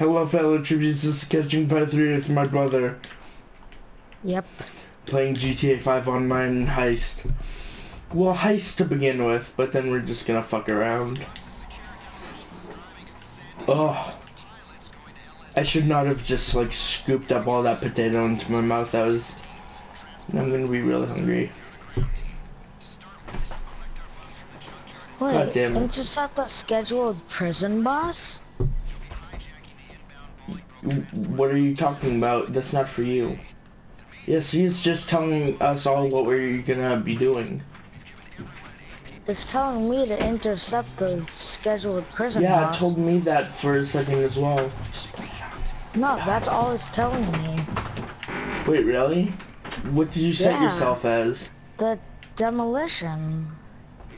Hello, fellow tributes. This is Catching Fire 3. It's my brother Yep. playing GTA 5 online heist. Well, heist to begin with, but then we're just gonna fuck around. Oh. I should not have just, like, scooped up all that potato into my mouth. That was... I'm gonna be really hungry. Wait, God damn it. intercept the scheduled prison boss? What are you talking about? That's not for you. Yes, he's just telling us all what we're gonna be doing. It's telling me to intercept the scheduled prison Yeah, it told me that for a second as well. No, that's all it's telling me. Wait, really? What did you set Yeah. yourself as? The demolition.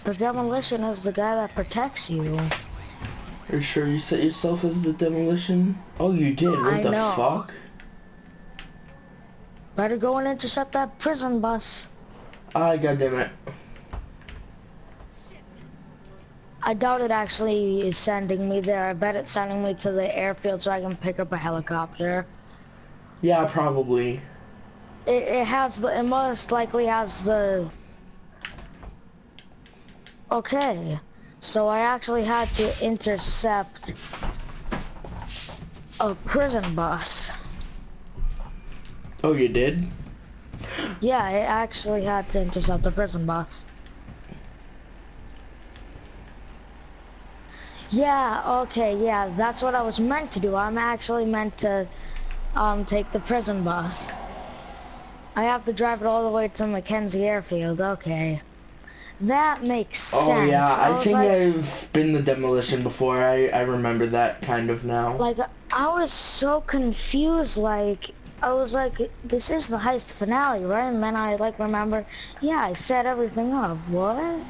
The demolition is the guy that protects you. Are you sure you set yourself as the demolition? Oh, you did. What I the know. fuck? Better go and intercept that prison bus. Ah, goddammit. I doubt it actually is sending me there. I bet it's sending me to the airfield so I can pick up a helicopter. Yeah, probably. It, it has the, it most likely has the... Okay, so I actually had to intercept a prison bus. Oh, you did? Yeah, I actually had to intercept a prison bus. Yeah, okay, yeah, that's what I was meant to do. I'm actually meant to um, take the prison bus. I have to drive it all the way to McKenzie Airfield, okay. That makes sense. Oh, yeah. I, was think like, I've been the demolition before. I, I remember that kind of now. like, I was so confused, like, I was like, this is the heist finale, right? And then I, like, remember, yeah, I set everything up. What?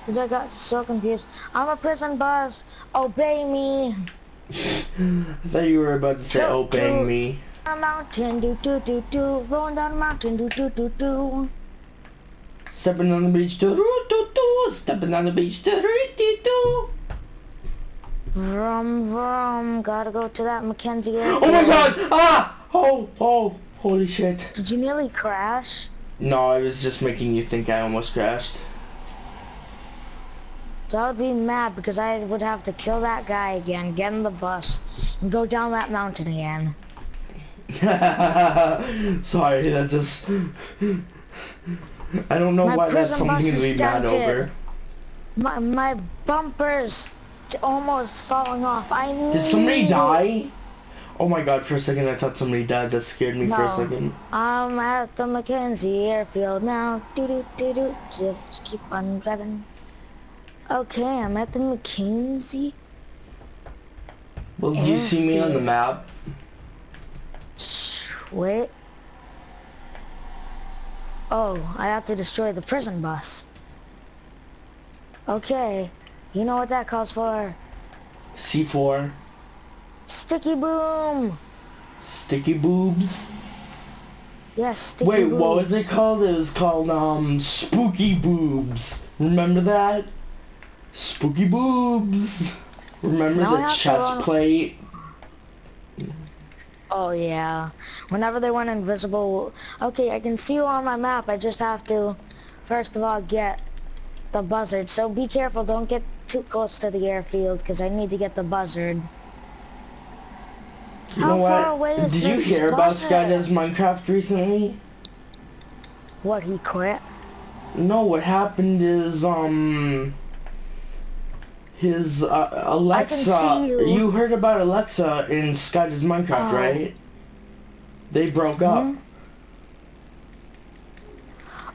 Because I got so confused. I'm a prison boss. Obey me. I thought you were about to say obey me. A mountain, do do do do. Rolling down a mountain, do do do do. Stepping on the beach, do do do do. Stepping on the beach, do do do do. Vroom vroom. Gotta go to that McKenzie Airfield. Oh my god! Ah! Oh, oh, holy shit. Did you nearly crash? No, I was just making you think I almost crashed. So I would be mad because I would have to kill that guy again, get in the bus, and go down that mountain again. Sorry, that just... I don't know My why that's something be mad over. My my bumper's almost falling off. I need. Did somebody die? Oh my god, for a second I thought somebody died. That scared me for a No. second. I'm at the McKenzie Airfield now. Do do do do. Just keep on driving. Okay, I'm at the McKenzie. Well, do you see me on the map? Wait. Oh, I have to destroy the prison bus. Okay, you know what that calls for? C4. Sticky boom! Sticky boobs. Yes, sticky Wait, what was it called? It was called, um, Spooky Boobs. Remember that? Spooky Boobs. Remember Now the chest plate? Oh yeah. Whenever they went invisible, okay, I can see you on my map. I just have to, first of all, get the buzzard. So be careful. Don't get too close to the airfield because I need to get the buzzard. You How know far what? away is Did you hear about buzzard? SkyDoesMinecraft recently? What he quit? No, what happened is, um... His, uh, Alexa... see you. heard about Alexa in SkyDoesMinecraft, Oh. right? They broke up. Mhm.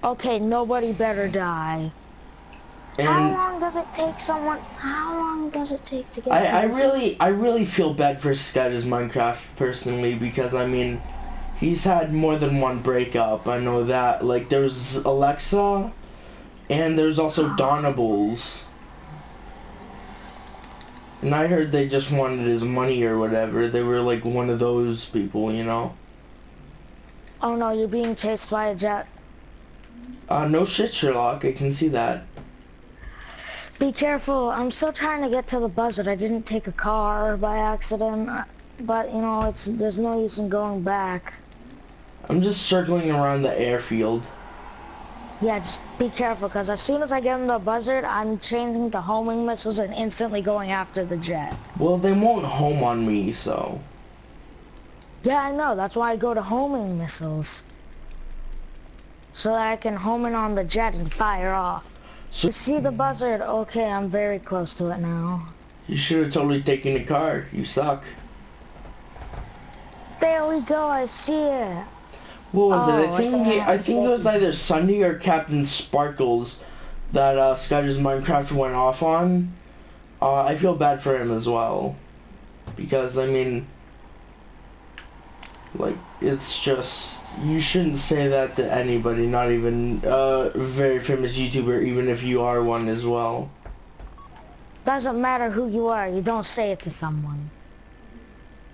Okay, nobody better die. How long does it take someone? How long does it take to get to I, I this? really, I really feel bad for SkyDoesMinecraft personally because, I mean, he's had more than one breakup. I know that. Like, there's Alexa, and there's also Donables. And I heard they just wanted his money or whatever. They were like one of those people, you know? Oh no, you're being chased by a jet. Uh, no shit, Sherlock. I can see that. Be careful. I'm still trying to get to the buzzard. I didn't take a car by accident. but you know, it's there's no use in going back. I'm just circling around the airfield. Yeah, just be careful, because as soon as I get in the buzzard, I'm changing to homing missiles and instantly going after the jet. Well, they won't home on me, so. Yeah, I know. That's why I go to homing missiles. So that I can home in on the jet and fire off. So you See the buzzard? Okay, I'm very close to it now. you should have totally taken the car. You suck. There we go, I see it. What was Oh, it? I think he, I think it was either Sunday or CaptainSparklez that uh, SkyDoesMinecraft went off on. Uh, I feel bad for him as well, because I mean, like it's just you shouldn't say that to anybody, not even a very famous YouTuber, even if you are one as well. Doesn't matter who you are, you don't say it to someone.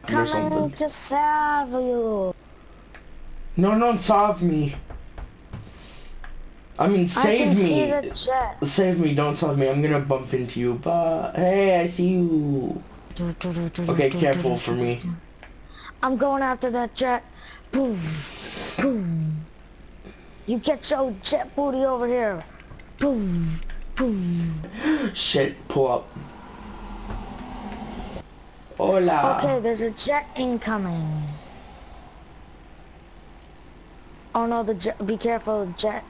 Coming something. to save you. No, don't solve me. I mean, I save see me. Save me, don't solve me. I'm gonna bump into you, but hey, I see you. Okay, careful for me. I'm going after that jet. Boom. Boom. You get your jet booty over here. Boom. Boom. Shit, pull up. Hola. Okay, there's a jet incoming. Oh no, the jet, be careful, the jet.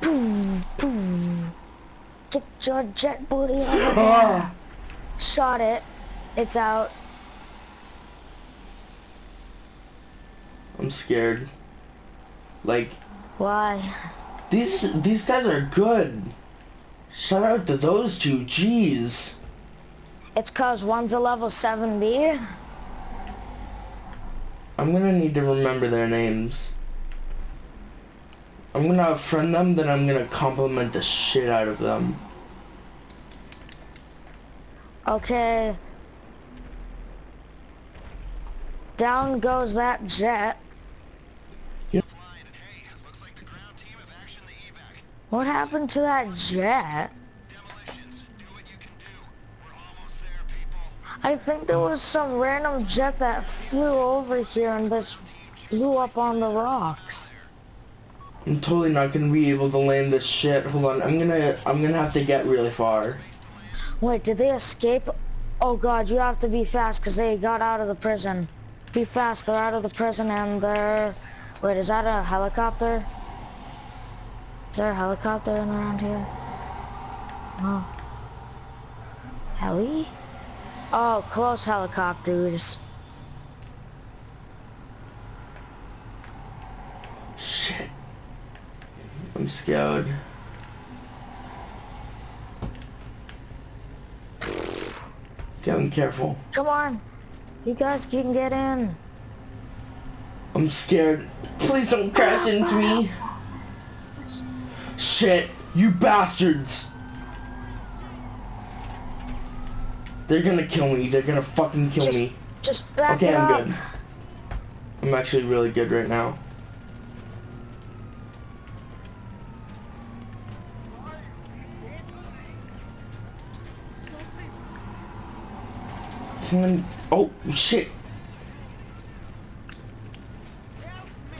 Boom, boom. Get your jet booty over here. Shot it. It's out. I'm scared. Like Why? these these guys are good. Shout out to those two. Jeez. It's cause one's a level 70. I'm gonna need to remember their names. I'm gonna friend them, then I'm gonna compliment the shit out of them. Okay. Down goes that jet. Flying, and hey, looks like the ground team have actioned the evac. What happened to that jet? I think there was some random jet that flew over here and just blew up on the rocks. I'm totally not gonna be able to land this shit. Hold on, I'm gonna I'm gonna have to get really far. Wait, did they escape? Oh god, you have to be fast because they got out of the prison. Be fast, they're out of the prison and they're... Wait, is that a helicopter? Is there a helicopter in around here? No. Heli? Oh, close helicopters. Shit. I'm scared. Getting careful. Come on. You guys can get in. I'm scared. Please don't crash into me. Shit, you bastards. They're gonna kill me. They're gonna fucking kill Just- me. Just back Okay, I'm up. good. I'm actually really good right now. Oh, shit.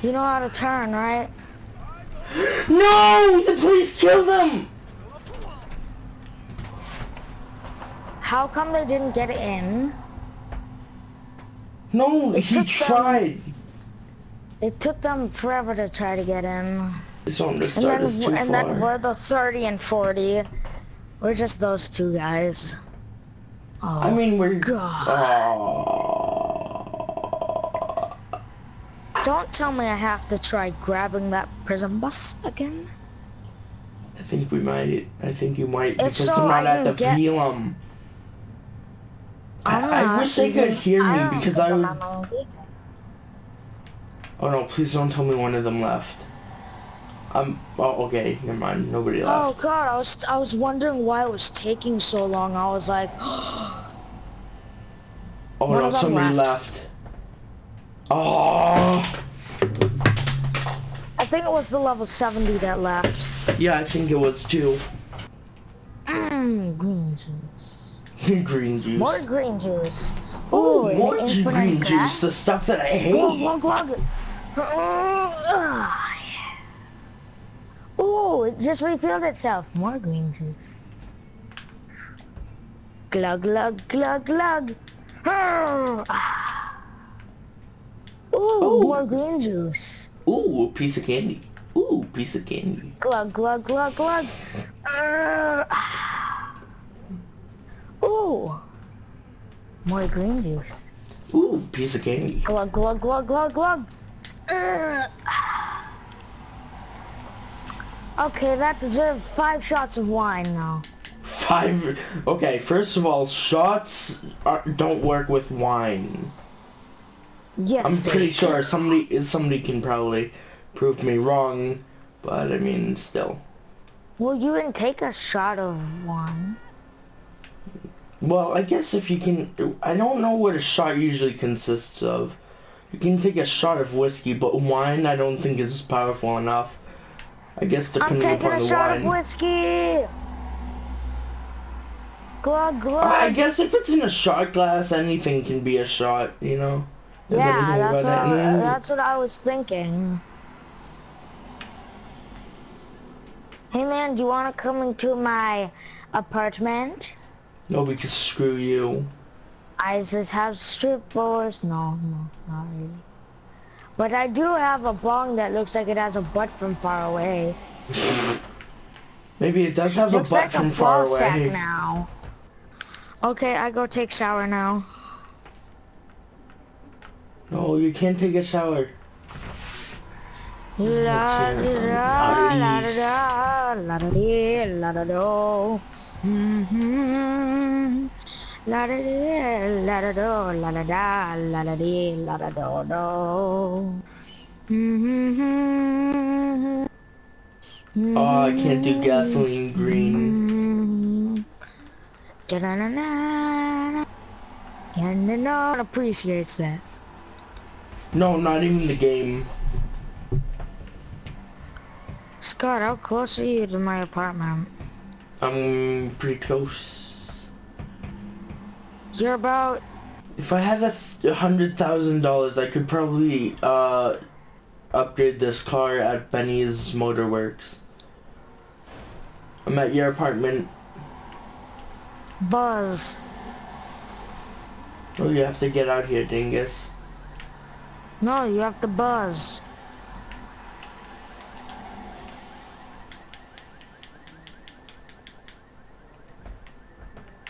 You know how to turn, right? No! The police killed them! How come they didn't get in? No, It he took them- tried. It took them forever to try to get in. This one to And then, is too and far. then we're the 30 and 40. We're just those two guys. Oh, I mean, we're... God. Oh. Don't tell me I have to try grabbing that prison bus again. I think we might. I think you might If because so, I'm not I at the get- film. I, I ah, wish they could hear me ah. because I would... on my own vehicle. Oh no, please don't tell me one of them left. Um, oh, okay, never mind, nobody oh, left. Oh god, I was I was wondering why it was taking so long. I was like, oh no, somebody left. left. Oh, I think it was the level 70 that left. yeah, I think it was too. Mmm, green juice. Green juice. More green juice. oh, Ooh, more ju- infinite green glass. juice. The stuff that I hate. glug, glug. Yeah. Ooh, it just refilled itself. More green juice. Glug, glug, glug, glug. Ooh, Ooh. more green juice. Ooh, a piece of candy. Ooh, piece of candy. Glug, glug, glug, glug. Ah. Ooh, more green juice. Ooh, piece of candy. Glug, glug, glug, glug, glug. Ugh. Okay, that deserves five shots of wine now. Five. Okay, first of all, shots are, don't work with wine. Yes. I'm pretty do. sure somebody somebody can probably prove me wrong, but I mean, still. Well, you can take a shot of wine. Well, I guess if you can, I don't know what a shot usually consists of. You can take a shot of whiskey, but wine I don't think is powerful enough. I guess depending upon the wine. I'm taking a shot wine. of whiskey. Glug, glug. I guess if it's in a shot glass, anything can be a shot, you know? Is yeah, that's what, I, that's what I was thinking. Hey man, do you want to come into my apartment? No, because screw you. I just have strip strippers. No, no, not really. But I do have a bong that looks like it has a butt from far away. Maybe it does have looks a butt like from a far away. now. Okay, I go take shower now. No, you can't take a shower. La da it da la Oddies. da la da dee la da do. Mhm. La da dee la da do la da da la da dee la da do do. Mhm. Oh, I can't do gasoline green. Da-da-da-da. And no one appreciates that. No, not even the game. Scott, how close are you to my apartment? I'm pretty close. You're about If I had a hundred thousand dollars, I could probably uh upgrade this car at Benny's Motorworks. I'm at your apartment. Buzz. Oh, you have to get out here, dingus. No, you have to buzz.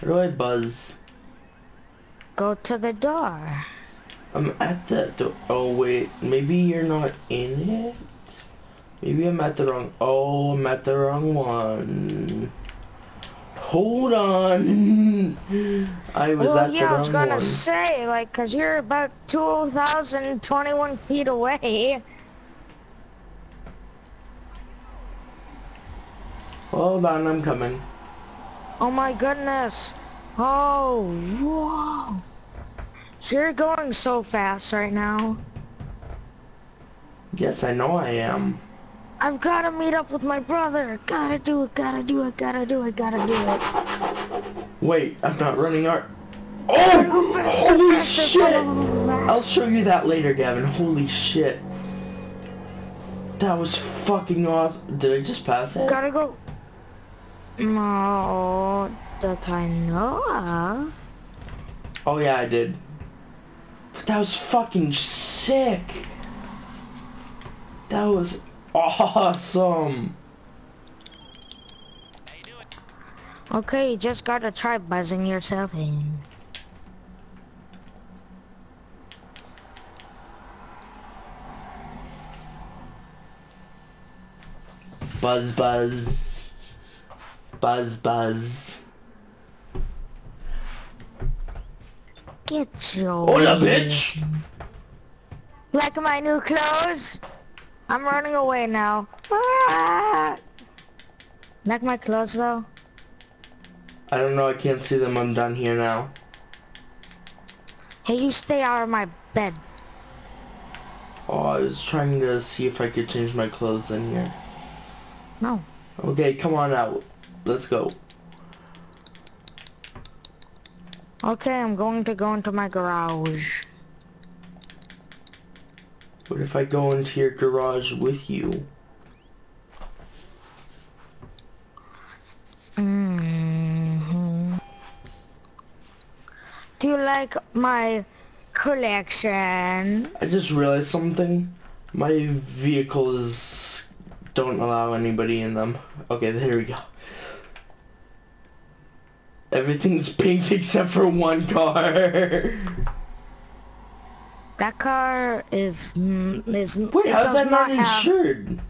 How do I buzz? Go to the door. I'm at the door. Oh wait, maybe you're not in it. Maybe I'm at the wrong. Oh, I'm at the wrong one. Hold on. I was well, at the yeah, I was gonna one. say, like, cause you're about 2,021 feet away. Hold on, I'm coming. Oh my goodness. Oh, whoa. You're going so fast right now. Yes, I know I am. I've gotta meet up with my brother. Gotta do it, gotta do it, gotta do it, gotta do it. Wait, I'm not running our. Oh! Holy shit! I'll show you that later, Gavin. Holy shit. That was fucking awesome. Did I just pass it? Gotta go. No, that I know of. Oh yeah, I did. But that was fucking sick. That was awesome. How you doing? Okay, you just gotta try buzzing yourself in. Buzz buzz. Buzz buzz. Get your. Hola, bitch! Like my new clothes? I'm running away now. Ah! Like my clothes though? I don't know, I can't see them. I'm down here now. Hey, you stay out of my bed. Oh, I was trying to see if I could change my clothes in here. No. Okay, come on out. Let's go. Okay, I'm going to go into my garage. What if I go into your garage with you? Mm -hmm. Do you like my collection? I just realized something. My vehicles don't allow anybody in them. Okay, there we go. Everything's pink except for one car. That car is mm, is Wait, how's that not have- insured?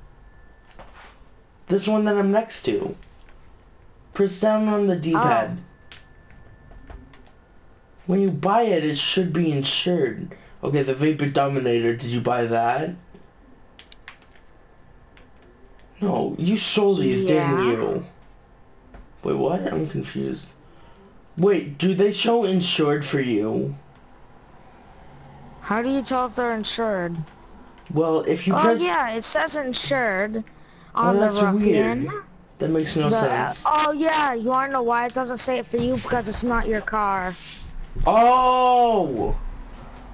This one that I'm next to. Press down on the D-pad. When you buy it, it should be insured. Okay, the Vapid Dominator, did you buy that? No, you sold these, didn't you? Wait, what? I'm confused. Wait, do they show insured for you? How do you tell if they're insured? Well, if you Oh press... yeah, it says insured Oh, on that's the ruffian. weird. That makes no The- sense. oh yeah, you wanna know why it doesn't say it for you? Because it's not your car. Oh!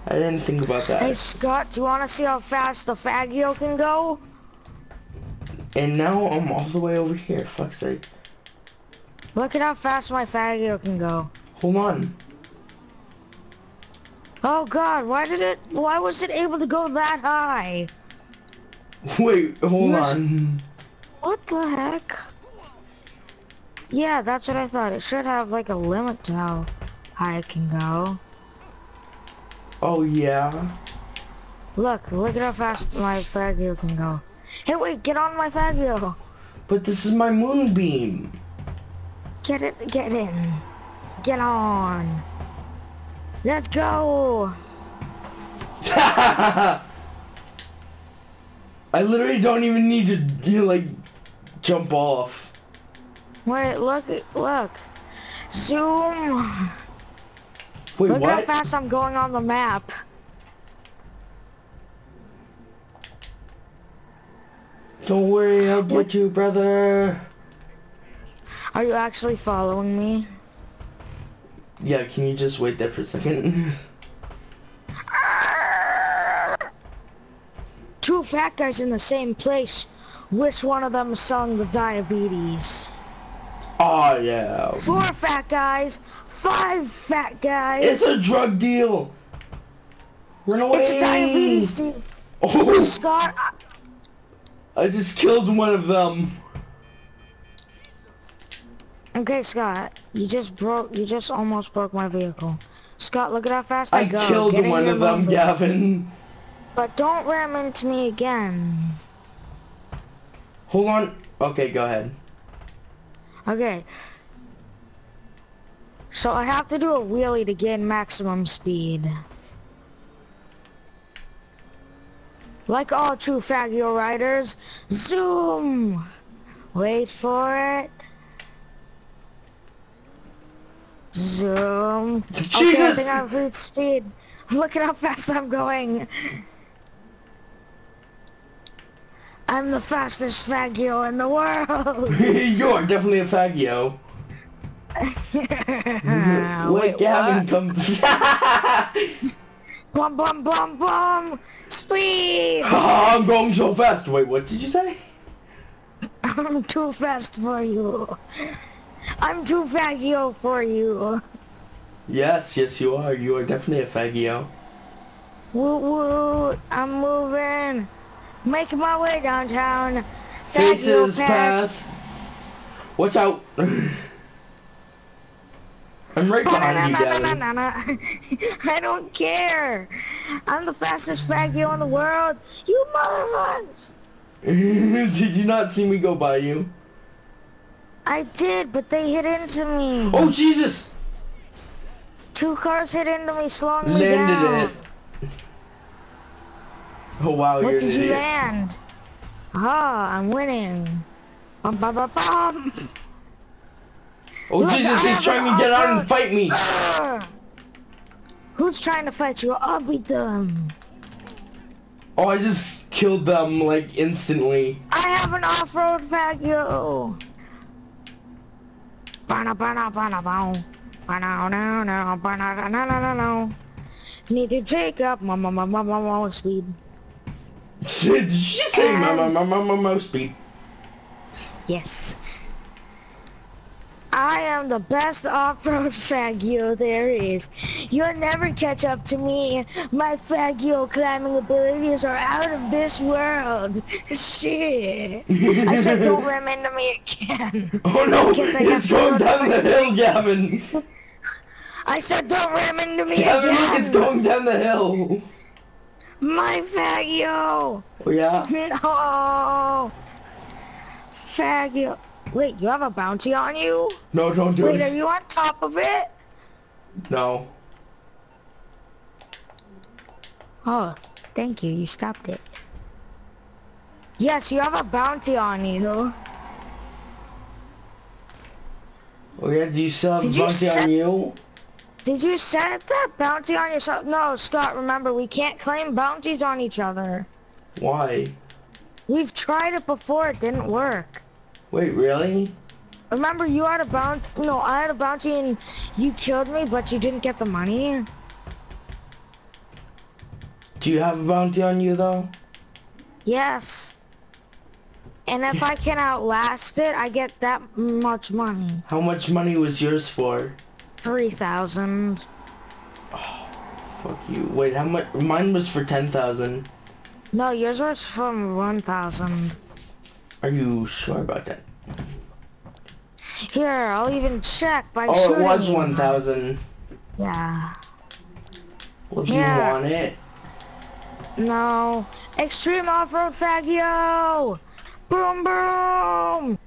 I didn't think about that. Hey. Scott, do you wanna see how fast the Faggio can go? And now I'm all the way over here. Fuck's sake. Look at how fast my Faggio can go. Hold on. Oh god, why did it, why was it able to go that high? Wait, hold on. What the heck? Yeah, that's what I thought. It should have like a limit to how high it can go. Oh, yeah. Look, look at how fast my Faggio can go. Hey wait, get on my Faggio. But this is my moonbeam. Get it, get in. Get on. Let's go. I literally don't even need to, you know, like, jump off. Wait, look, look. Zoom. Wait, Look how fast I'm going on the map. Don't worry, I'll get you, brother. Are you actually following me? Yeah, can you just wait there for a second? Two fat guys in the same place. Which one of them is selling the diabetes? oh, yeah. Four fat guys. Five fat guys. It's a drug deal. Run away. It's a diabetes deal. Oh, Scott, I- uh, I just killed one of them. Okay, Scott, you just broke, you just almost broke my vehicle. Scott, look at how fast I, I go. killed Get one of them. Gavin. But don't ram into me again. Hold on. Okay, go ahead. Okay. So I have to do a wheelie to gain maximum speed. Like all true Faggio riders, zoom! Wait for it. Zoom. Okay, I Jesus! think I've reached speed. Look at how fast I'm going. I'm the fastest Faggio in the world. You're definitely a fagio. Wait, Wait, Gavin, come. Bum bum bum bum! Speed! I'm going so fast. Wait, what did you say? I'm too fast for you. I'm too fagio for you. Yes, yes, you are. You are definitely a fagio. Woot woot! I'm moving. Making my way downtown. Faces pass. pass. Watch out. I'm right behind you, Gavin. I don't care. I'm the fastest fagio in the world. You motherfuckers! Did you not see me go by you? I did, but they hit into me. Oh, Jesus! Two cars hit into me, slowing me down. Landed it. Oh, wow, What you're did you idiot. land? Ah, I'm winning. Bum bum bum bum. Oh, Look, Jesus, I he's trying to get out and fight me. Who's trying to fight you? I'll beat them. Oh, I just killed them, like, instantly. I have an off-road Faggio. Bana bana bana bow. No, no, no, no, no, no, no, no. Need to pick up my, my, my, my, my, my speed. Did she say my, my, my, my, my, my speed? Yes. I am the best off-road Faggio there is. You'll never catch up to me. My Faggio climbing abilities are out of this world. Shit. I said don't ram into me again. Oh no, Guess I have it's going down the hill, Gavin. I said don't ram into me Gavin, look, it's going down the hill. My Faggio. Oh yeah? Oh. No. Faggio. Wait, you have a bounty on you? No, don't do it. Wait, are you on top of it? No. Oh, thank you. You stopped it. Yes, you have a bounty on you. Oh yeah, do you still have Did a you bounty on you? Did you set that bounty on yourself? No, Scott, remember, we can't claim bounties on each other. Why? We've tried it before, it didn't work. Wait, really? Remember, you had a bounty, no, I had a bounty and you killed me, but you didn't get the money? Do you have a bounty on you though? Yes. And if I can outlast it, I get that much money. How much money was yours for? 3,000. Oh, Fuck you. Wait, how much? Mine was for 10,000. No, yours was from 1,000. Are you sure about that? Here, I'll even check by Oh, it was 1,000. Yeah. Well, do Yeah. you want it? No. Extreme off-road Faggio! Boom boom!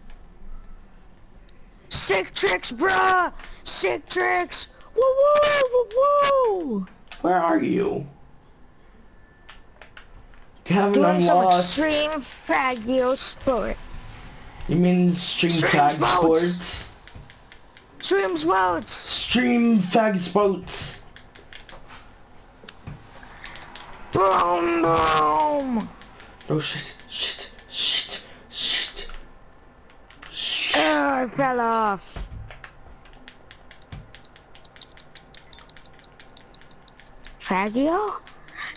Sick tricks, bruh! Sick tricks! Woo woo woo woo! Where are you? Kevin, Doing I'm some lost. extreme Faggio sports. You mean Stream Stream Fag Sports. Sports? Stream boats! Stream Fag Sports. Boom boom! Oh shit, shit, shit, shit. shit. Oh, I fell off. Faggio?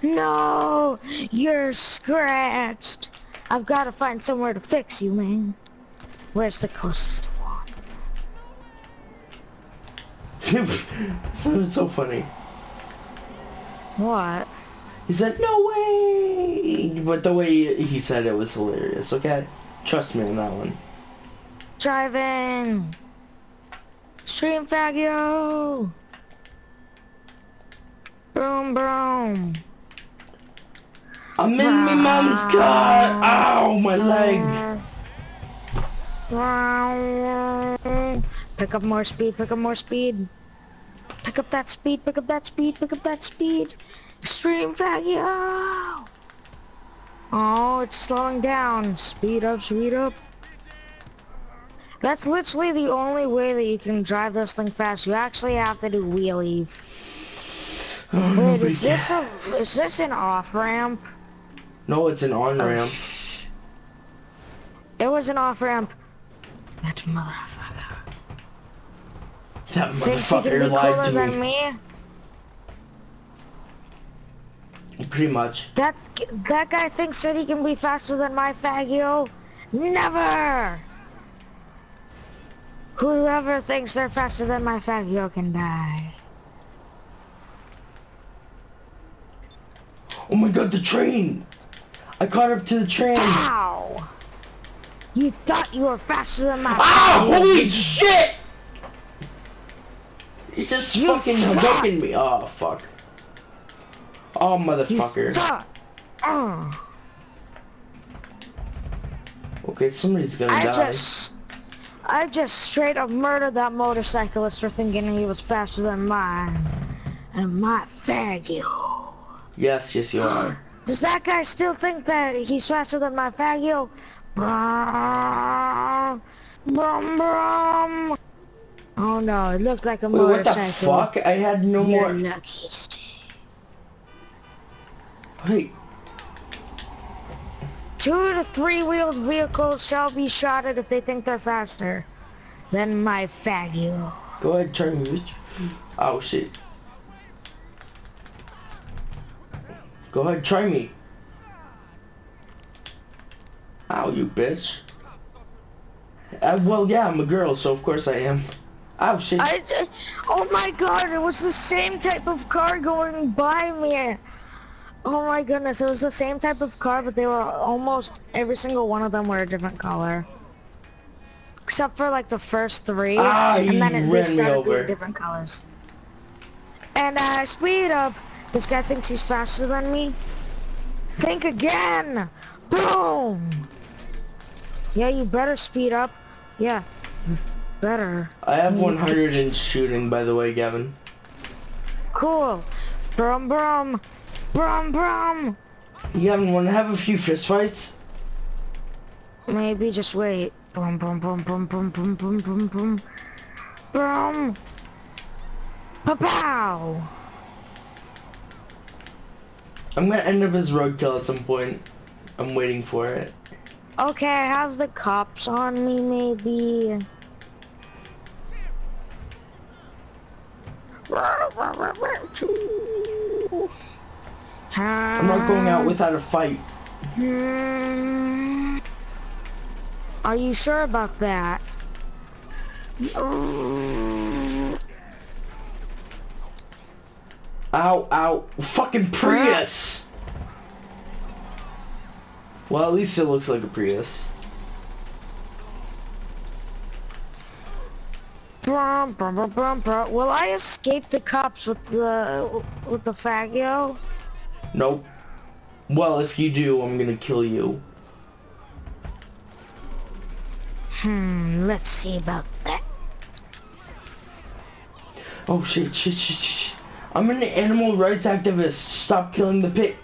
No, you're scratched. I've got to find somewhere to fix you, man. Where's the closest one? that sounded so funny. What? He said, no way! But the way he said it was hilarious, okay? Trust me on that one. Driving. Stream Faggio. Boom, boom. I'm in my mom's car! Ow, my leg! Pick up more speed, pick up more speed. Pick up that speed, pick up that speed, pick up that speed. Extreme Faggio! Oh, it's slowing down. Speed up, speed up. That's literally the only way that you can drive this thing fast. You actually have to do wheelies. Oh, Wait, is this a is this an off ramp? No, it's an on ramp. Oh, it was an off ramp. That motherfucker. That Thinks he can motherfucker be lied cooler to than me. me? Pretty much. That that guy thinks that he can be faster than my Faggio? Never! Whoever thinks they're faster than my Faggio can die. Oh my god, the train! I caught up to the train! Ow! You thought you were faster than my! Faggio. Holy shit! He just You fucking fuck. hugging me. Oh, fuck. Oh, You motherfucker. Uh, Okay, somebody's gonna I die. just... I just straight up murdered that motorcyclist for thinking he was faster than mine. And my Faggio. Yes, yes, you are. Does that guy still think that he's faster than my Faggio? Brum, brum, brum. Oh no, it looked like a Wait, what the motorcycle. fuck? I had no You're more. lucky, Wait, Two to three-wheeled vehicles shall be shotted if they think they're faster than my Faggio. go ahead, try me, bitch. Oh shit. Go ahead, try me. Ow, you bitch. Uh, well, yeah, I'm a girl, so of course I am. Oh shit. I, ju- oh my god, it was the same type of car going by me. Oh my goodness, it was the same type of car, but they were almost, every single one of them were a different color. Except for like the first three, Ah, and then it ran they started over. different colors. And uh, speed up. This guy thinks he's faster than me. Think again. Boom. Yeah, you better speed up. Yeah, better. I have 100 in shooting, by the way, Gavin. Cool. Brum brum. Brum brum. You Gavin, wanna have a few fist fights? Maybe just wait. Brum brum brum brum brum brum brum brum brum. Brum. Pow. I'm gonna end up as roadkill at some point. I'm waiting for it. Okay, I have the cops on me maybe. I'm not going out without a fight. Hmm. Are you sure about that? Ow, ow. Fucking Prius! Well, at least it looks like a Prius. Brum, brum, brum, brum, brum. Will I escape the cops with the with the fagio? Nope. Well, if you do, I'm gonna kill you. Hmm, let's see about that. Oh shit, shit, shit, shit. I'm an animal rights activist. Stop killing the pig.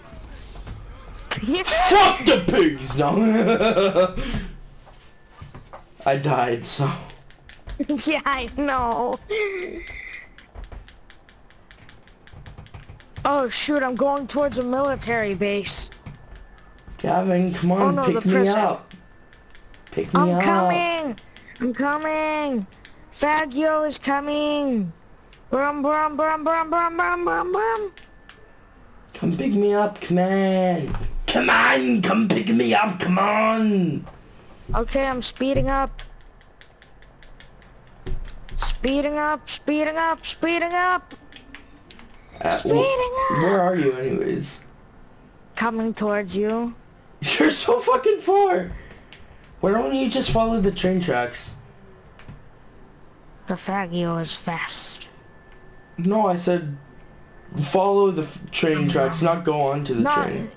Fuck the pigs! No. I died, so. yeah, I know. Oh shoot, I'm going towards a military base. Gavin, come on, Oh, no, pick me prison. up. Pick me I'm up. coming! I'm coming! Faggio is coming! Brum brum brum brum brum brum brum brum! Come pick me up, come on. Come on, come pick me up, come on. Okay, I'm speeding up. Speeding up, speeding up, speeding up! Uh, wh- Speeding up! where are you anyways? Coming towards you. You're so fucking far. Why don't you just follow the train tracks? The Faggio is fast. No, I said follow the f- train tracks, not go onto the No, train.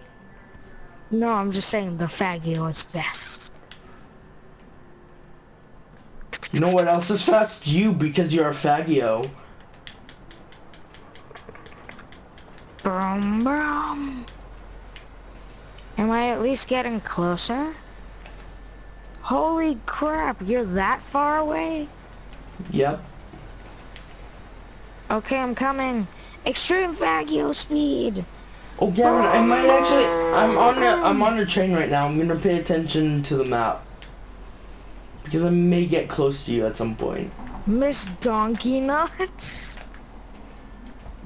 no, I'm just saying the Faggio is fast. You know what else is fast? You, because you're a fagio. Brum brum. Am I at least getting closer? Holy crap, you're that far away? Yep. Okay, I'm coming. Extreme Faggio speed. Oh, Gavin, I might actually. I'm on a. I'm on a train right now. I'm gonna pay attention to the map because I may get close to you at some point. Miss Donkey Nuts?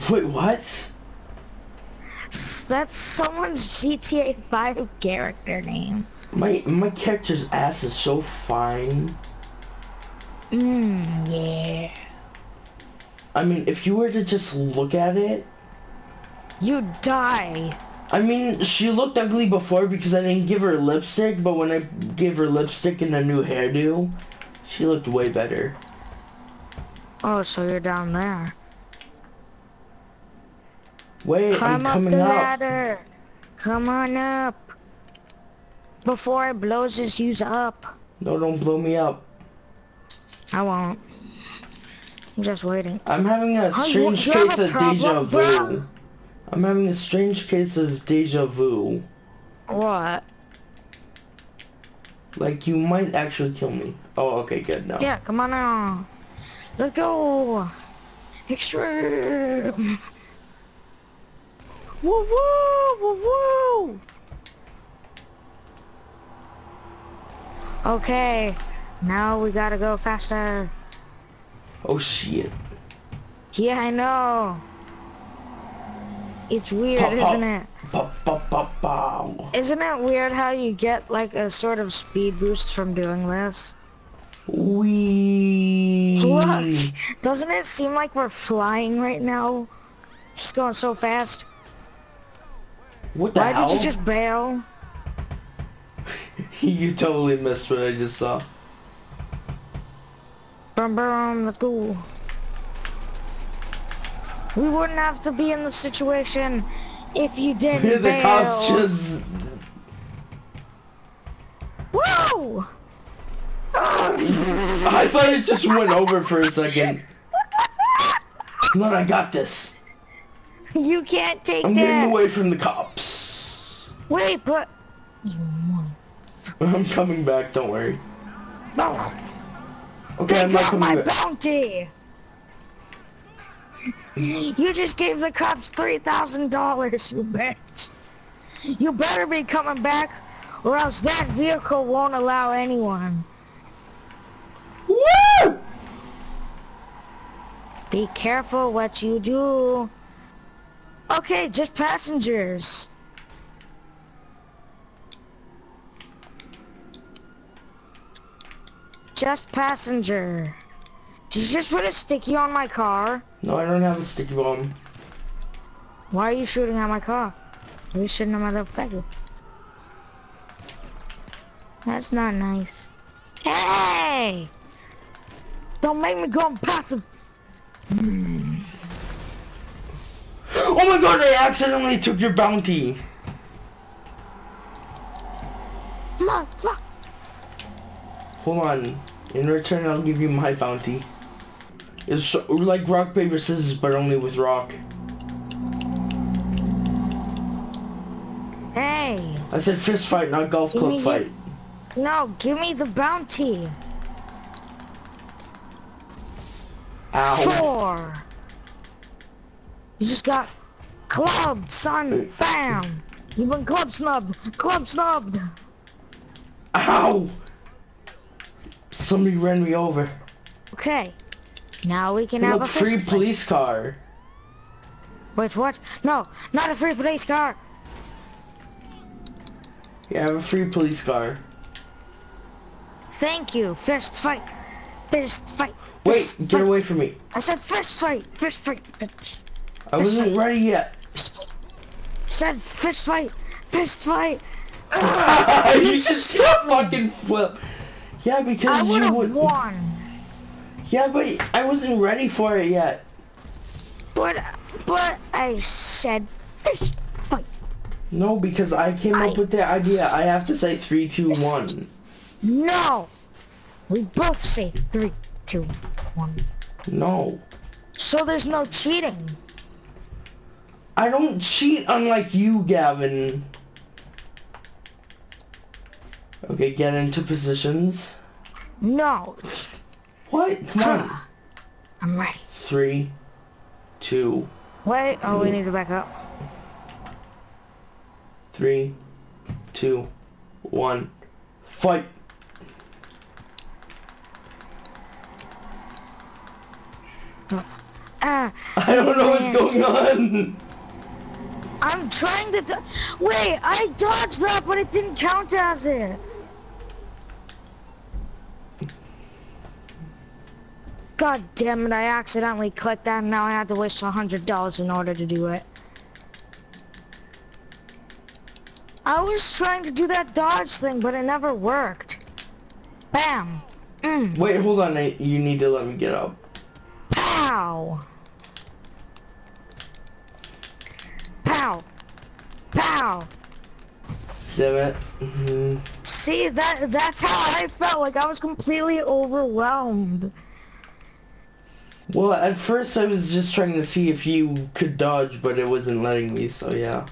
Wait, what? That's someone's GTA 5 character name. My my character's ass is so fine. Mmm, yeah. I mean, if you were to just look at it, You die. I mean, she looked ugly before because I didn't give her lipstick, but when I gave her lipstick and a new hairdo, she looked way better. Oh, so you're down there. Wait, Climb I'm coming up the up. ladder. Come on up. Before it blows his use up. No, don't blow me up. I won't. I'm just waiting. I'm having a strange case a of deja vu. bro? I'm having a strange case of deja vu. What? Like, you might actually kill me. Oh, okay, good, no. Yeah, come on now. Let's go. Extreme. Woo woo woo woo. Okay, now we gotta go faster. Oh, shit. Yeah, I know. It's weird, Pop, pop. isn't it? Pow, pow. Isn't it weird how you get like a sort of speed boost from doing this? Wee. Look, doesn't it seem like we're flying right now? Just going so fast. What the Why hell? did you just bail? you totally missed what I just saw. Brum brum, let's go. We wouldn't have to be in the situation if you didn't the bail. cops just. Woo! I thought it just went over for a second. On, I got this. You can't take I'm that. getting away from the cops. Wait, but I'm coming back, don't worry. oh, Okay, they I'm not got coming my back. bounty. You just gave the cops three thousand dollars, you bitch. You better be coming back, or else that vehicle won't allow anyone. Woo! Be careful what you do. Okay, just passengers. Just passenger. Did you just put a sticky on my car? No, I don't have a sticky bomb. Why are you shooting at my car? You shouldn't have motherfucker. That's not nice. Hey! Don't make me go passive. Oh my god, I accidentally took your bounty. Motherfucker. Hold on. In return, I'll give you my bounty. It's like rock, paper, scissors, but only with rock. Hey! I said fist fight, not golf Give club fight. No, give me the bounty. Ow. Four. You just got clubbed, son. Uh, Bam. You've been club snubbed. Club snubbed. Ow! Somebody ran me over. Okay. Now we can have a free fight. police car. Wait, what? No, not a free police car. Yeah, I have a free police car. Thank you. Fist fight. Fist fight. Wait, Fist get away from me. I said fist fight. Fist fight. bitch. I wasn't ready yet. Fight. Said fist fight. Fist fight. you just fucking flip. Yeah, I because would you would. won. Yeah, but I wasn't ready for it yet. But, but I said fist fight. No, because I came I- up with the idea. I have to say three, two, one. No. We both say three, two, one. No. So there's no cheating. I don't cheat unlike you, Gavin. Okay, get into positions. No. What? Come on. I'm ready. Three, two, Wait. Oh, we need to back up. three, two, one. Fight. Ah. I don't know what's going on. I'm trying to. Wait. I dodged that, but it didn't count as it. God damn it! I accidentally clicked that, and now I had to waste a hundred dollars in order to do it. I was trying to do that dodge thing, but it never worked. Bam. Mm. Wait, hold on. I, you need to let me get up. Pow! Pow! Pow! Damn it. Mhm. See, that that's how I felt, like I was completely overwhelmed. Well, at first I was just trying to see if you could dodge, but it wasn't letting me, so yeah.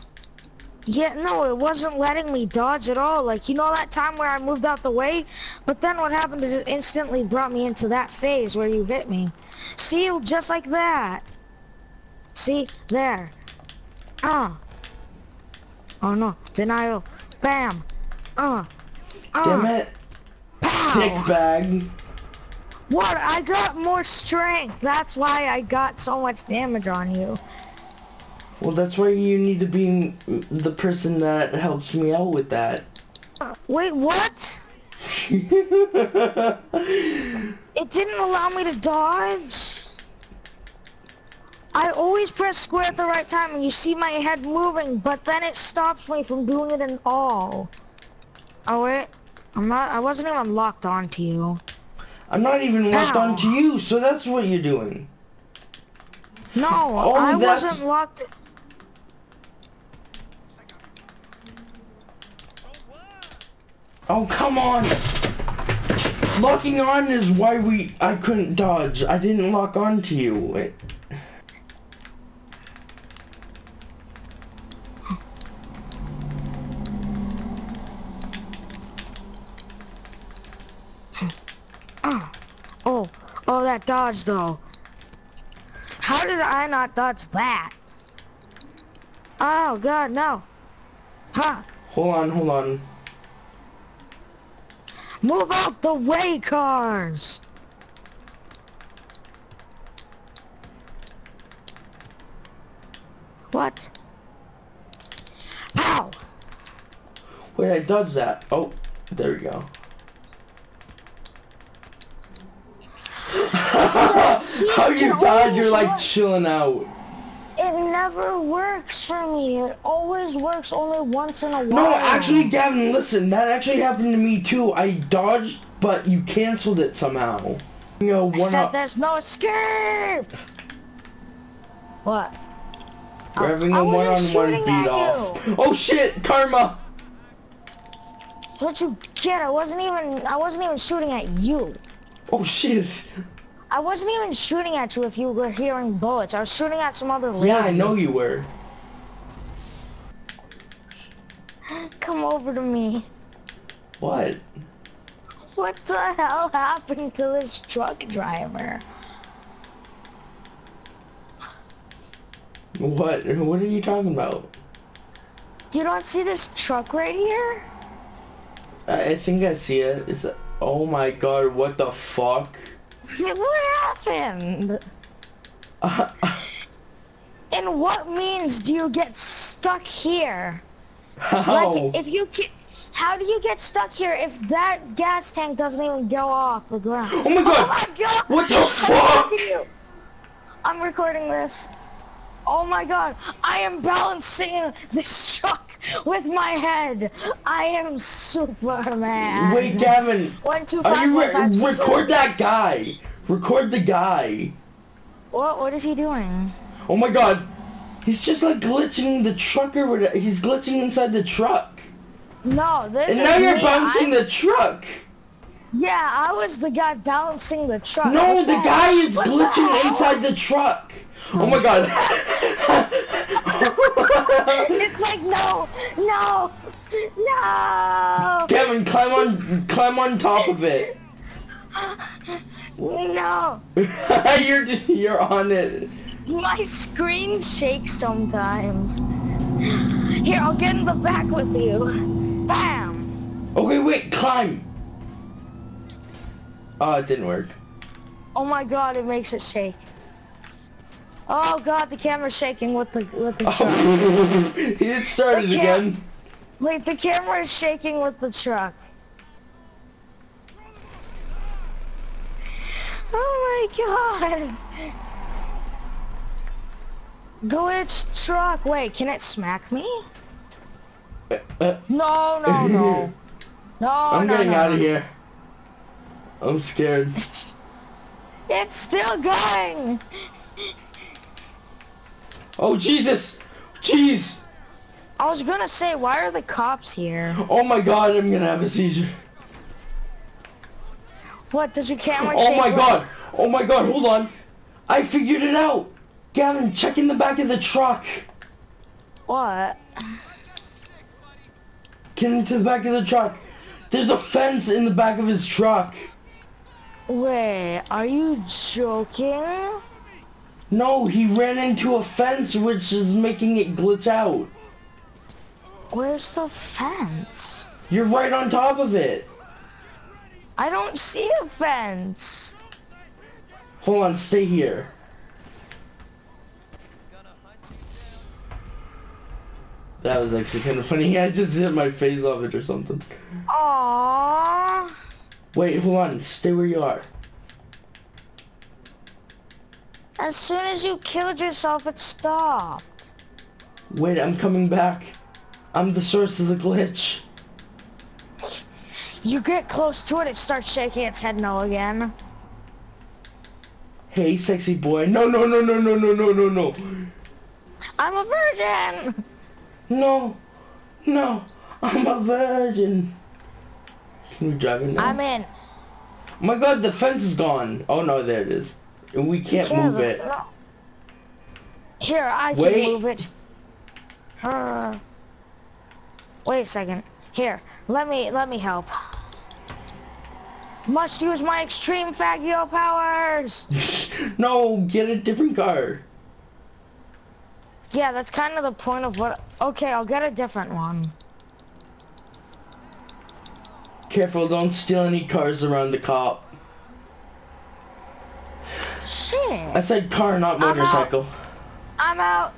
Yeah, no, it wasn't letting me dodge at all. Like, you know that time where I moved out the way? But then what happened is it instantly brought me into that phase where you hit me. See, just like that. See, there. Ah. Oh no, denial. Bam. Uh. Uh. Damn it. Pow. Dick bag. What? I got more strength. That's why I got so much damage on you. Well, that's why you need to be the person that helps me out with that. Uh, wait, what? It didn't allow me to dodge. I always press square at the right time and you see my head moving, but then it stops me from doing it at all. Oh wait, I'm not, I wasn't even locked onto you. I'm not even locked Ow. onto you, so that's what you're doing. No, Oh, I that's- wasn't locked. Oh, come on! Locking on is why we- I couldn't dodge. I didn't lock onto you. It- Oh, that dodge though. How did I not dodge that? Oh god, no. Huh. Hold on, hold on. Move out the way, cars! What? Pow! Wait, I dodged that. Oh, there we go. How you died, you're like works. chilling out. It never works for me. It always works only once in a while. No, actually, Gavin, listen, that actually happened to me too. I dodged, but you canceled it somehow. You know, one said up. there's no escape! What? We're having I a one-on-one beat off. you. Oh shit, karma! Don't you get? I wasn't even. I wasn't even shooting at you. Oh shit. I wasn't even shooting at you if you were hearing bullets. I was shooting at some other lady. Yeah, I know you were. Come over to me. What? What the hell happened to this truck driver? What? What are you talking about? You don't see this truck right here? I, think I see it. Is that? Oh my god, what the fuck? What happened? Uh, And what means do you get stuck here? how? Like, if you get... How do you get stuck here if that gas tank doesn't even go off the ground? Oh my god! Oh my god! What the fuck? I'm recording this. Oh my god! I am balancing this truck with my head. I am Superman. Wait, Gavin. One, two, Are you four, five, six, record seven. that guy? Record the guy. What? What is he doing? Oh my god. He's just like glitching the truck or whatever. He's glitching inside the truck. No, this And now you're me. bouncing I- the truck. Yeah, I was the guy balancing the truck. No, What the guy is the glitching hell? inside the truck. Oh my god. It's like no, no, no, Kevin, climb on, climb on top of it. no. you're just, you're on it. My screen shakes sometimes. Here, I'll get in the back with you. Bam! Okay, wait, climb. Oh, it didn't work. Oh my god, it makes it shake. Oh god, the camera's shaking with the with the truck. Oh, it started again. Wait, the camera is shaking with the truck. Oh my god! Glitch truck. Wait, can it smack me? Uh, No, no, no. No, I'm no, getting no, out of here. I'm scared. It's still going! Oh, Jesus! Jeez! I was gonna say, why are the cops here? Oh my god, I'm gonna have a seizure. What, does your camera Oh my god! Oh my god, hold on! I figured it out! Gavin, check in the back of the truck! What? Get into the back of the truck! There's a fence in the back of his truck! Wait, are you joking? No, he ran into a fence which is making it glitch out. Where's the fence? You're right on top of it. I don't see a fence. Hold on, stay here. That was actually kind of funny. I just hit my face off it or something. Aww. Wait, hold on. Stay where you are. As soon as you killed yourself, it stopped. Wait, I'm coming back. I'm the source of the glitch. You get close to it, it starts shaking its head no again. Hey, sexy boy. No, no, no, no, no, no, no, no, no. I'm a virgin! No. No. I'm a virgin. Can we drive now? I'm in. Oh my god, the fence is gone. Oh no, there it is. And we can't Yeah, move it. no. Here, I can Wait. move it. Uh, wait a second. Here, let me let me help. Must use my extreme Faggio powers. no, get a different car. Yeah, that's kind of the point of what. Okay, I'll get a different one. Careful, don't steal any cars around the cop. I said car, not I'm out. motorcycle. I'm out.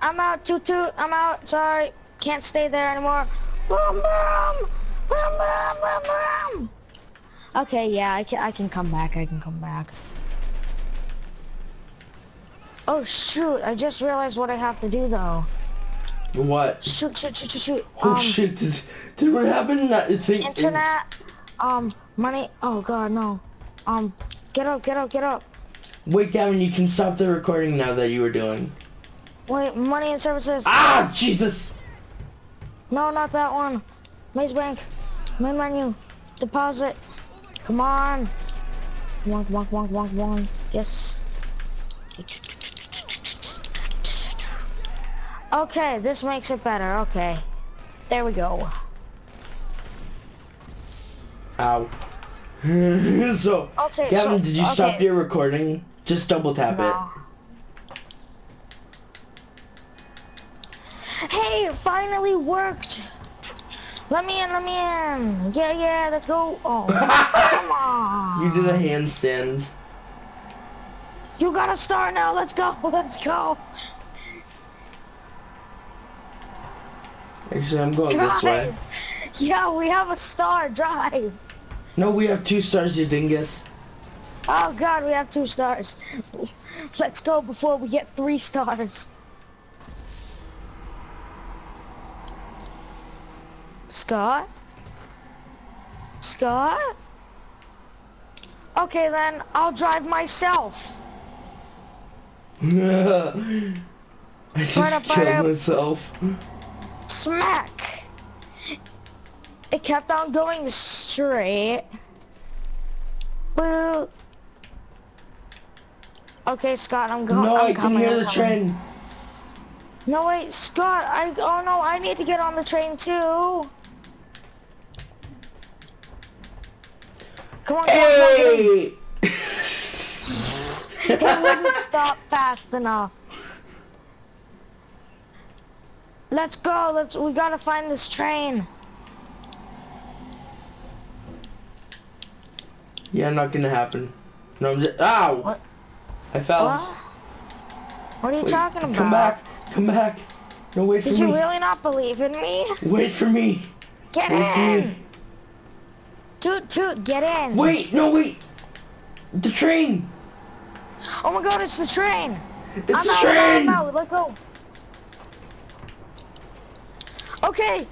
I'm out. Toot toot. I'm out. Sorry. Can't stay there anymore. Boom boom. Boom boom boom boom. Okay, yeah, I can. I can come back. I can come back. Oh shoot! I just realized what I have to do though. What? Shoot! Shoot! Shoot! Shoot! shoot. Oh um, shit, did, did what happened? That thing. internet. Um, money. Oh god, no. Um, get up! Get up! Get up! Wait, Gavin, you can stop the recording now that you were doing. Wait, money and services. Ah, Jesus! No, not that one. Maze Bank. Main menu. Deposit. Come on. Come on, come on, come on, come on. Yes. Okay, this makes it better. Okay. There we go. Ow. so, Okay, Gavin, so- did you stop okay. your recording? Just double tap No. Hey, it finally worked. Let me in, let me in. Yeah, yeah, let's go. Oh, come on. it. You did a handstand. You gotta start now. Let's go. Let's go. Actually, I'm going this way. Drive. Yeah, we have a star. Drive. No, we have two stars, you dingus. Oh God, we have two stars. Let's go before we get three stars. Scott? Scott? Okay then, I'll drive myself. I just killed myself. Smack! It kept on going straight. Boo. Okay, Scott, I'm going. No, I'm I can hear I'm the coming. train. No, wait, Scott, I, oh no, I need to get on the train too. Come on, come on, come on. It wouldn't stop fast enough. Let's go, let's, we gotta find this train. Yeah, not gonna happen. No, I'm just, ow! What? I fell. What? What are you Wait, talking about? Come back, come back. No, wait Did for you really not believe in me? Wait for me. Get Wait in! Toot toot, get in! Wait, no, wait. The train. Oh my god, it's the train! It's I'm the out, train. I'm out, let's go! Okay!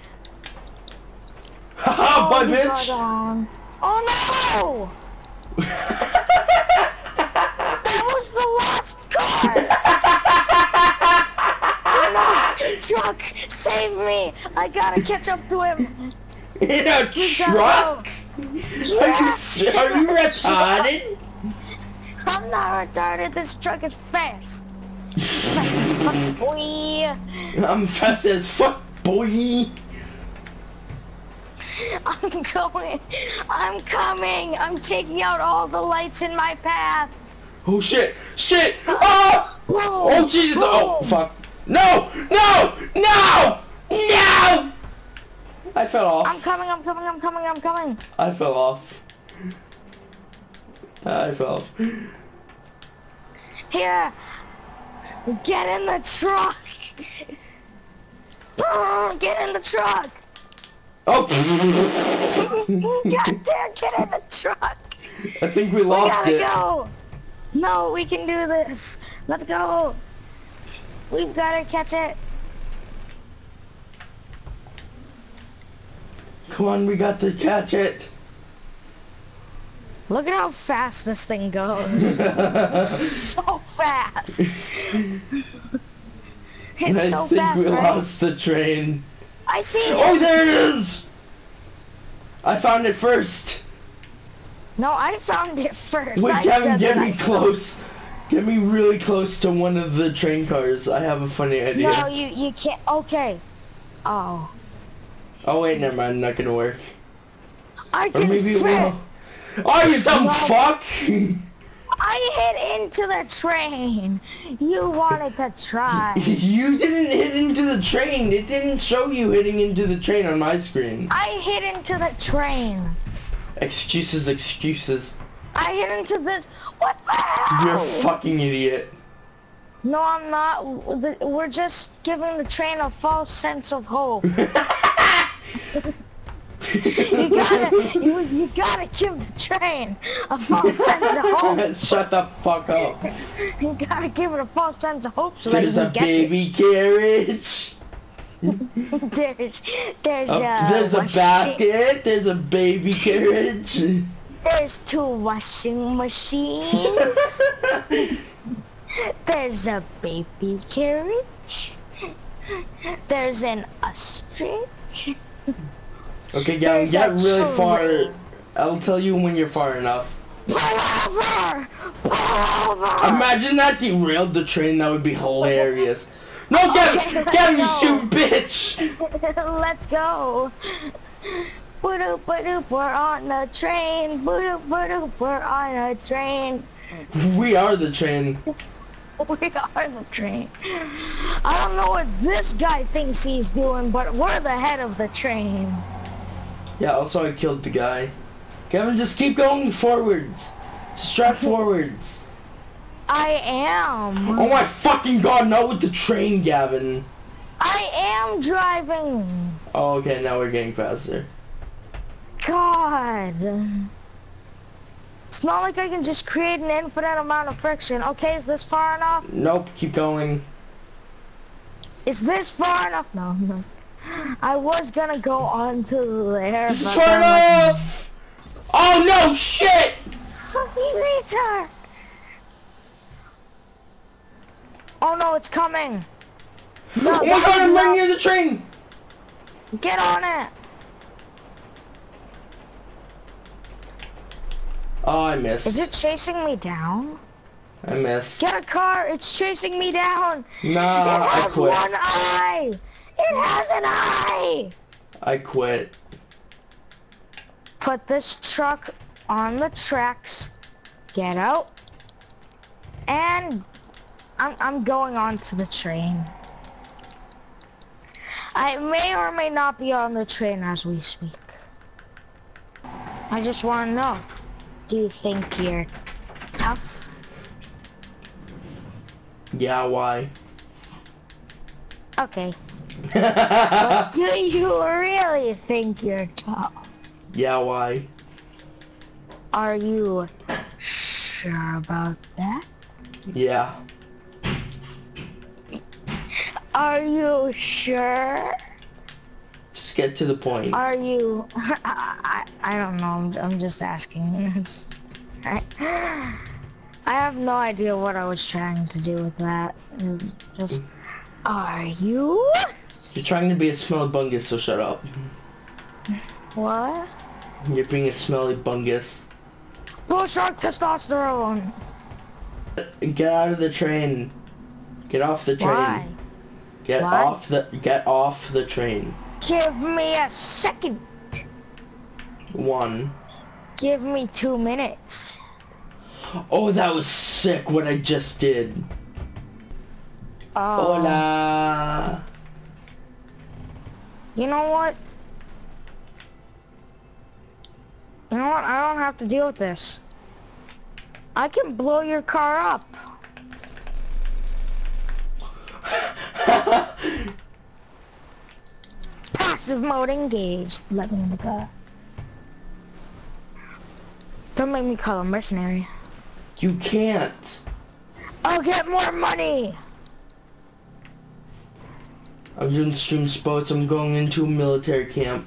Haha, oh, bye, bitch. on. Um, oh no! That was the last car! Truck, save me! I gotta catch up to him! In a truck? Are you, are you retarded? I'm not retarded, this truck is fast! Fast as fuck, boy! I'm fast as fuck, boy. I'm going! I'm coming! I'm taking out all the lights in my path! Oh shit, shit. Oh, oh Jesus. Oh fuck. No, no, no, no. I fell off. I'm coming, I'm coming, I'm coming, I'm coming! I fell off. I fell off. Here. Get in the truck. Get in the truck. Oh, God damn, get in the truck. I think we lost We gotta it. go. No, we can do this. Let's go. We've gotta catch it. Come on, we got to catch it. Look at how fast this thing goes. so fast. It's I so think we lost the train. I see Oh, there it is! I found it first. No, I found it first. Wait, I Kevin, get me close. Get me really close to one of the train cars. I have a funny idea. No, you you can't. Okay. Oh, Oh wait, never mind. Not gonna work. I Or can maybe it fit. will. Oh, you dumb No. fuck! I hit into the train. You wanted to try. you didn't hit into the train. It didn't show you hitting into the train on my screen. I hit into the train. Excuses, excuses. I hit into this. What the hell? You're a fucking idiot. No, I'm not. We're just giving the train a false sense of hope. you gotta, you, you gotta give the train a false sense of hope. Shut the fuck up. You gotta give it a false sense of hope so that There's you a get baby carriage. it. There's, there's Uh, a, there's a basket. There's a baby carriage. There's two washing machines. There's a baby carriage. There's an ostrich. Okay, Gavin, There's get really far. I'll tell you when you're far enough. Pull over! Pull over! Imagine that derailed the train. That would be hilarious. No, Gavin! Okay, Gavin, you stupid bitch! Let's go. Boop boop we're on the train. Boop boop we're on a train. We are the train. We are the train. I don't know what this guy thinks he's doing, but we're the head of the train. Yeah, also I killed the guy. Gavin, just keep going forwards. Strap forwards. I am. Oh my fucking god, not with the train, Gavin. I am driving. Oh, okay, now we're getting faster. God. It's not like I can just create an infinite amount of friction. Okay, is this far enough? Nope, keep going. Is this far enough? No, no. I was gonna go on to there, This is but far then, like! Oh no, shit! Fucking retard! Oh no, it's coming! No, Oh my god, I'm right near the train! Get on it! Oh, I missed. Is it chasing me down? I missed. Get a car! It's chasing me down! Nah, it I has quit. one eye! It has an eye! I quit. Put this truck on the tracks. Get out. And I'm, I'm going on to the train. I may or may not be on the train as we speak. I just want to know. Do you think you're tough? Yeah, why? Okay. Do you really think you're tough? yeah, why? Are you sure about that? Yeah. Are you sure? Just get to the point. Are you? I, I, I don't know. I'm, I'm just asking. I, I have no idea what I was trying to do with that. It was just, are you? You're trying to be a smelly bungus, so shut up. What? You're being a smelly bungus. Bull shark testosterone. Get out of the train. Get off the train. Why? Get Why? off the get off the train. Give me a second. One. Give me two minutes. Oh, that was sick what I just did. Oh. Hola. You know what? You know what? I don't have to deal with this. I can blow your car up. Passive mode engaged. Let me in the car. Don't make me call a mercenary. You can't. I'll get more money. I'm doing stream sports. I'm going into a military camp.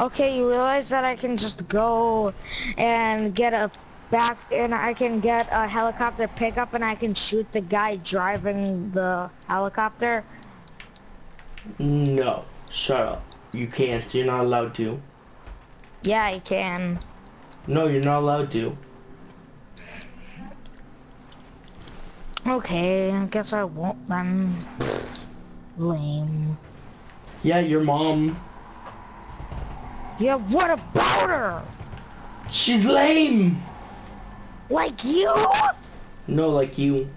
Okay, you realize that I can just go and get a back and I can get a helicopter pickup and I can shoot the guy driving the helicopter? No. Shut up. You can't. You're not allowed to. Yeah, I can. No, you're not allowed to. Okay, I guess I won't then. Lame. Yeah, your mom. Yeah, what about her? She's lame. Like you? No, like you.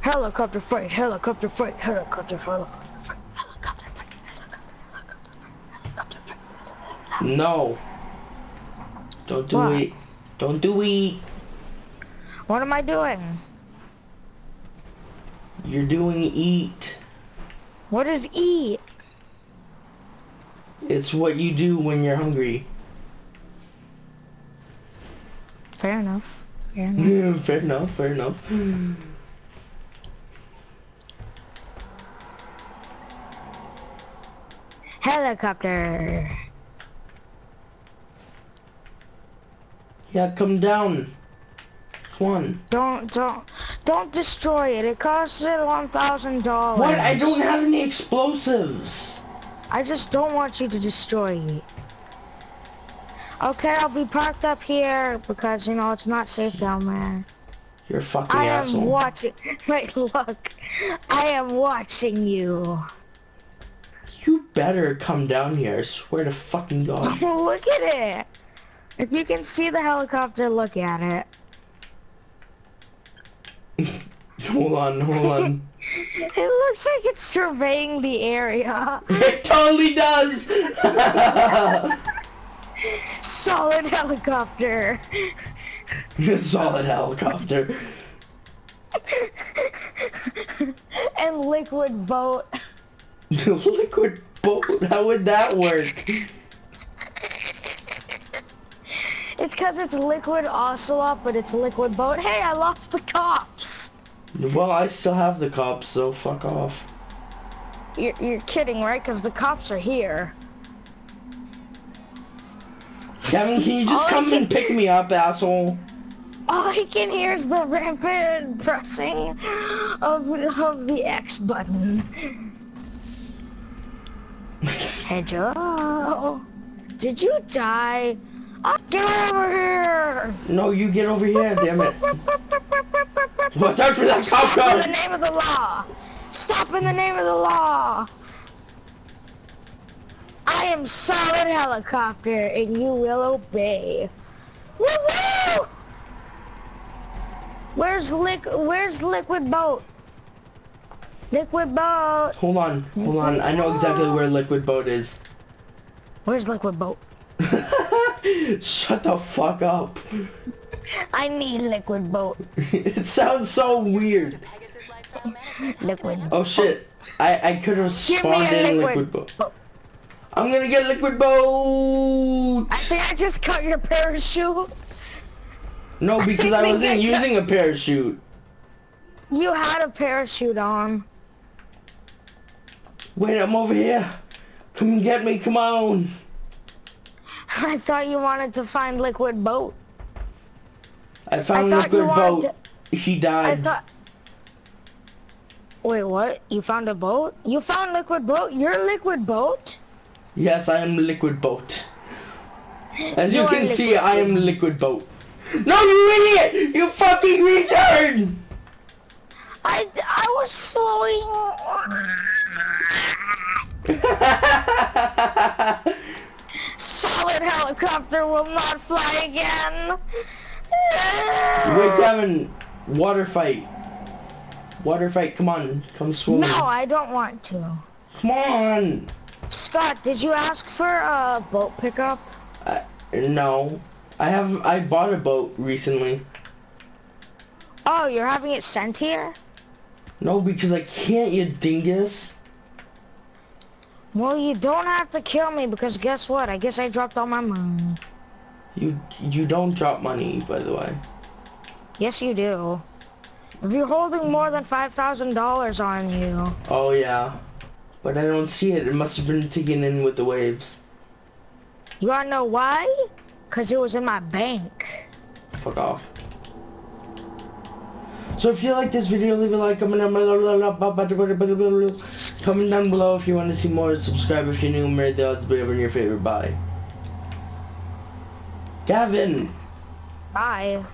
Helicopter fight, helicopter fight, helicopter fight, helicopter fight, helicopter fight, helicopter, helicopter fight, helicopter fight. No. Don't do What? it. Don't do it. What am I doing? You're doing eat. What is eat? It's what you do when you're hungry. Fair enough. Fair enough. Yeah, fair enough, fair enough. Helicopter. Yeah, come down. Come on. Don't don't don't destroy it. It costs it one thousand dollars. What? I don't have any explosives. I just don't want you to destroy it. Okay, I'll be parked up here because you know it's not safe down there. You're a fucking I asshole. am watching. Wait, look. I am watching you. You better come down here. I swear to fucking God. look at it. If you can see the helicopter, look at it. Hold on, hold on. It looks like it's surveying the area. it totally does. Solid helicopter. Solid helicopter. and liquid boat. Liquid boat. How would that work? It's cause it's liquid ocelot, but it's liquid boat. Hey, I lost the cops. Well, I still have the cops, so fuck off. You're, you're kidding, right? Cause the cops are here. Kevin, can you just All come can- and pick me up, asshole? All I can hear is the rampant pressing of, of the X button. Hey Joe, did you die? Get over here! no, you get over here, damn it. Watch out for that cop Stop in the name of the law! Stop in the name of the law! I am solid helicopter and you will obey. Woo-hoo! Where's liq where's liquid boat? Liquid boat! Hold on, hold on. I know exactly where Liquid Boat is. Where's liquid boat? Shut the fuck up. I need liquid boat. it sounds so weird. Liquid. Oh shit. I, I could have spawned in liquid Liquid Boat. boat. I'm gonna get Liquid Boat! I think I just cut your parachute. No, because I wasn't using a parachute. You had a parachute on. Wait, I'm over here. Come get me, come on. I thought you wanted to find liquid boat. I found you Liquid Boat. He I died. thought. Wait, what? You found a boat? You found liquid boat? You're liquid boat? Yes, I am Liquid Boat. As you You can see, Liquid I am Liquid Boat. No, you idiot! You fucking retard! I, I was flowing. Solid helicopter will not fly again. Wait, Gavin, water fight. Water fight, come on, come swim. No, I don't want to. Come on. Scott, did you ask for a boat pickup? Uh, no, I have. I bought a boat recently. Oh, you're having it sent here? No, because I can't, you dingus. Well, you don't have to kill me because guess what? I guess I dropped all my money. You you don't drop money, by the way. Yes, you do. If you're holding more than $5,000 on you, Oh yeah, but I don't see it. It must have been taken in with the waves. you wanna know why? Cause it was in my bank. Fuck off. So if you like this video, leave a like, comment down below, down below if you want to see more, subscribe if you're new, rate the odds, whatever your favorite. Bye. Gavin! Bye.